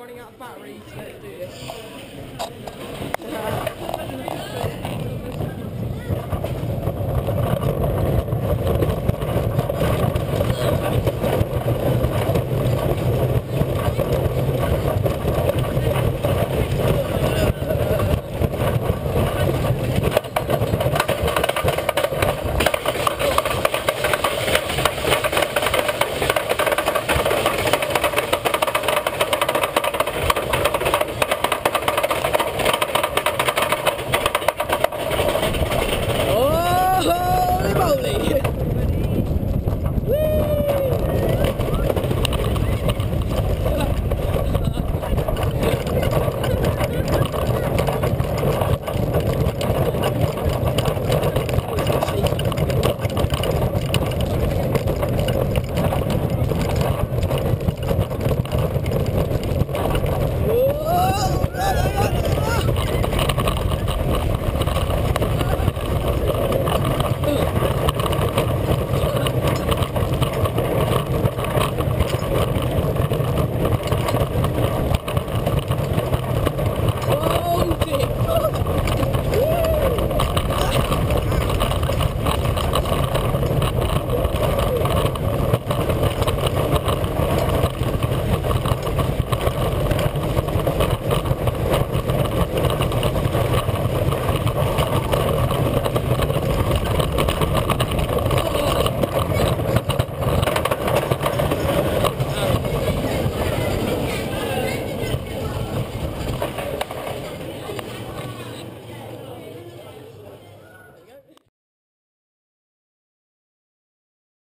running out of battery to do this.